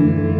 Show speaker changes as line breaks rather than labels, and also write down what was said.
you.